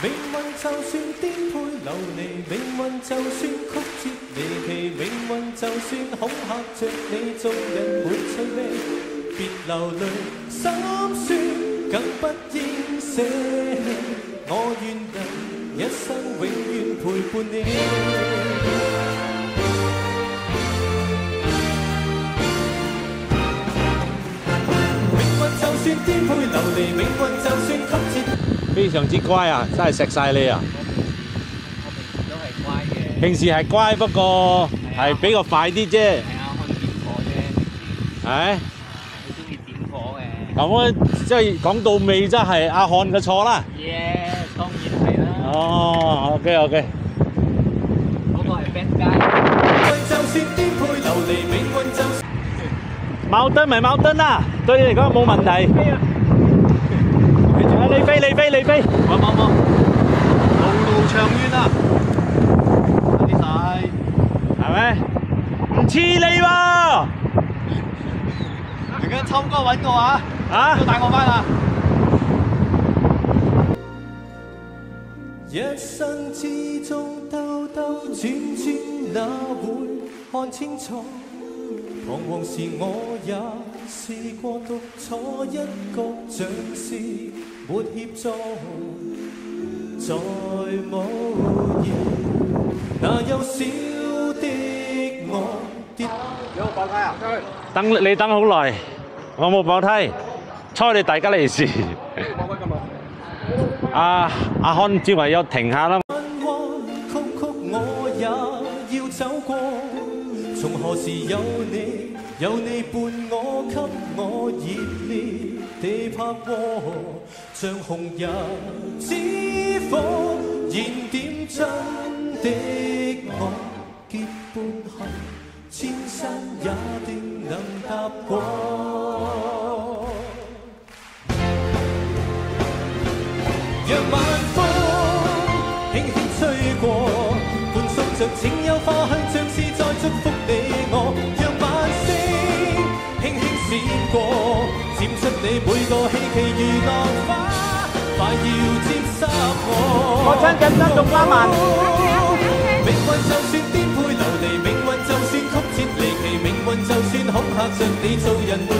命运就算颠沛流离，命运就算曲折离奇，命运就算恐吓着你，做人没趣味。别流泪，心酸更不应舍弃。我愿人一生永远陪伴你。命运就算颠沛流离，命运就算曲折。非常之乖啊，真系食晒你啊！我平時都係乖嘅，平時係乖，不過係比較快啲啫。係啊，可以點火啫，平時唉，好中意點火嘅。咁啊，即係講到尾，真係阿漢嘅錯啦。耶，當然係啦，哦，OK OK，嗰個係 bad guy。矛盾咪矛盾啦，對你嚟講冇問題。啊你飛你飛你飛，冇冇冇，路路長遠啊！快啲晒，係咪？唔似你喎，陣間秋哥揾我啊，啊都！帶我翻啊！一生之中兜兜轉轉，哪會看清楚？彷徨時我也試過獨坐一角，像是沒協助，再無言。那幼小的我跌。等你等好耐，我冇爆梯，猜你大家利是。阿阿漢只唯有停下啦。彎彎曲曲我也要走過，從何時有你，有你伴我，給我熱烈地拍和，像紅日之火，燃點真的我，結伴行，千山也定能踏過。讓晚風輕輕吹過，伴送着清幽花你每个希冀如浪花，快要沾濕我。我親緊張仲加慢命運就算顛沛流離，命運就算曲折離奇，命運就算恐嚇着你，做人。